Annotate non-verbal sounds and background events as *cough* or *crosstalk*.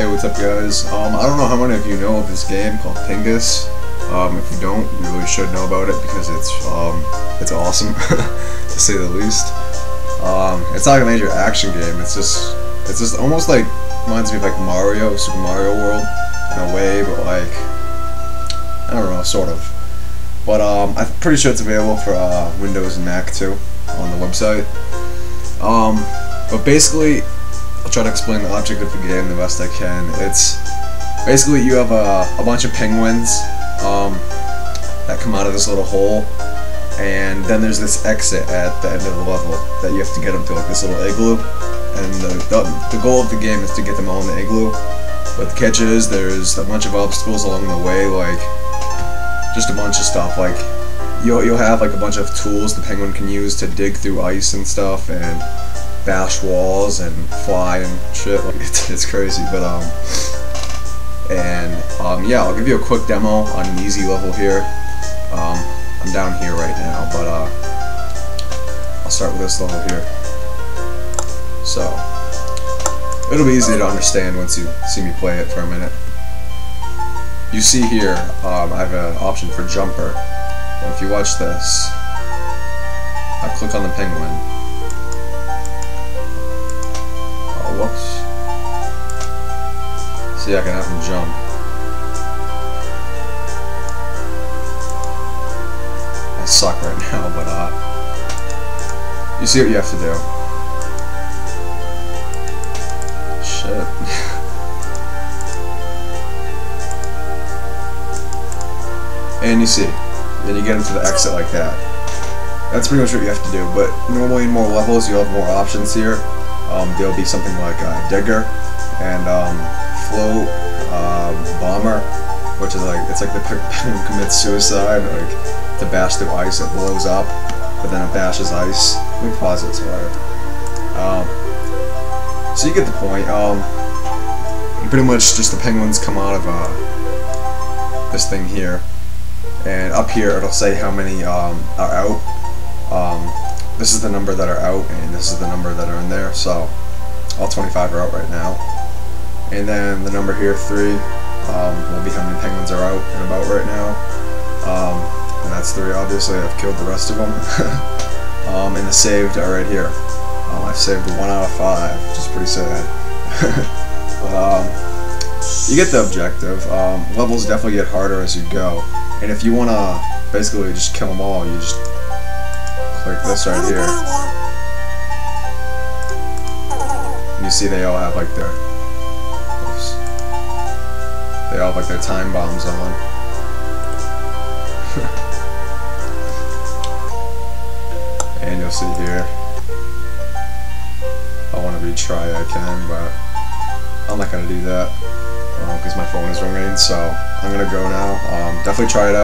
Hey, what's up guys? Um, I don't know how many of you know of this game called Pingus. Um, if you don't, you really should know about it because it's, um, it's awesome, *laughs* to say the least. Um, it's not a major action game, it's just, it's just almost like, reminds me of like Mario, Super Mario World, in a way, but like, I don't know, sort of. But, um, I'm pretty sure it's available for, uh, Windows and Mac too, on the website. Um, but basically, I'll try to explain the object of the game the best I can. It's basically you have a, a bunch of penguins um, that come out of this little hole, and then there's this exit at the end of the level that you have to get them to like this little igloo. And the, the, the goal of the game is to get them all in the igloo. But the catch is there's a bunch of obstacles along the way, like just a bunch of stuff. Like you'll you'll have like a bunch of tools the penguin can use to dig through ice and stuff, and bash walls and fly and shit. Like *laughs* it's, it's crazy, but um, and um, yeah, I'll give you a quick demo on an easy level here. Um, I'm down here right now, but uh, I'll start with this level here. So it'll be easy to understand once you see me play it for a minute. You see here, um, I have an option for jumper. And if you watch this, I click on the penguin, See, I can have him jump. I suck right *laughs* now, but uh, you see what you have to do. Shit. *laughs* and you see, then you get into the exit like that. That's pretty much what you have to do, but normally in more levels you'll have more options here um, there'll be something like a digger and um, float uh, bomber, which is like it's like the *laughs* penguin commits suicide, like to bash through ice, it blows up, but then it bashes ice. Let me pause it so um, so you get the point. Um, pretty much just the penguins come out of uh, this thing here, and up here it'll say how many um, are out. Um, this is the number that are out, and this is the number that are in there, so all 25 are out right now. And then the number here, 3, um, will be how many penguins are out and about right now. Um, and that's 3, obviously, I've killed the rest of them. *laughs* um, and the saved are right here. Um, I've saved 1 out of 5, which is pretty sad. *laughs* but, um, you get the objective. Um, levels definitely get harder as you go. And if you want to basically just kill them all, you just Click this right here. You see they all have like their have like their time bombs on. *laughs* and you'll see here. I want to retry I can, but I'm not gonna do that because um, my phone is ringing. So I'm gonna go now. Um, definitely try it out.